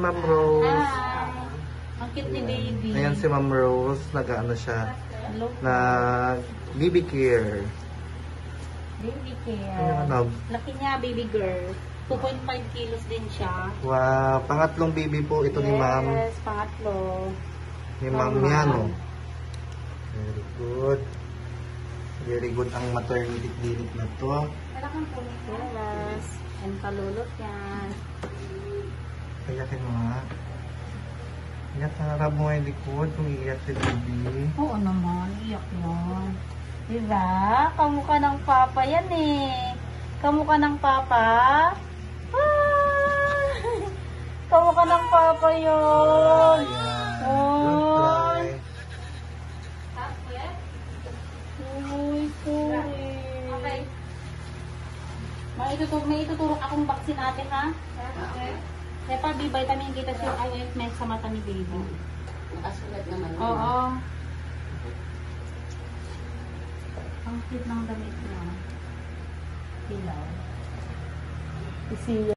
Ma'am Rose. Hi. Ang cute ni baby. Ayan si Ma'am Rose, nag-ano siya, Look, nag BB care. baby Ayan, care. ano, Laki niya, baby girl. 2.5 kilos din siya. wow, pangatlong baby po ito ni Ma'am, Yes, pangatlo. ni Ma'am Ma'am. Miano. Very good. Very good ang maternity clinic na to. Wala kang pulis. Yes. And kalulot yan. Kayakin mo nga. Iyak na harap mo yung likod kung iiyak si baby. Oo naman, iyak yan. Diba? Kamukha ng papa yan eh. Kamukha ng papa? Ah! Kamukha ng papa yun. Good try. Uy, sorry. Okay. May ituturo, may ituturo akong vaccine ate ha? Okay. Kaya pa, B-vitamin kita siya IF med sa mata ni baby. Nakasulat naman. Oo. Ang cute ng damit niya. Hilaw. Isiya.